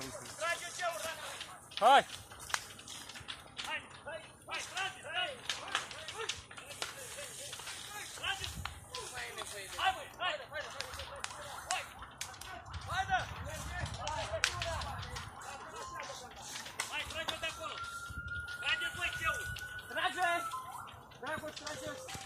Trage ceul, Hai! Dragoș, trageți!